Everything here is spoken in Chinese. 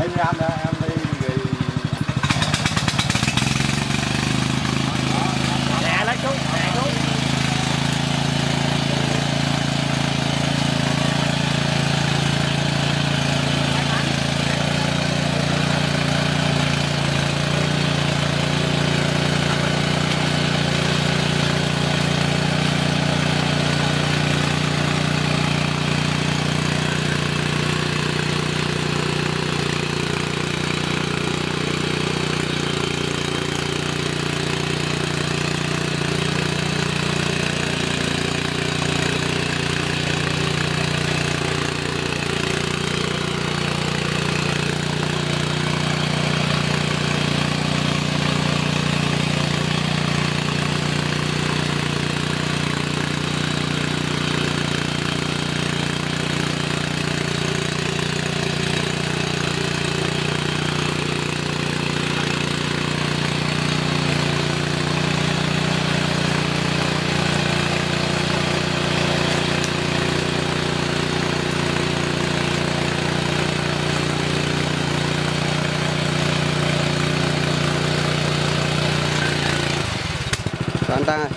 em em em đi 传达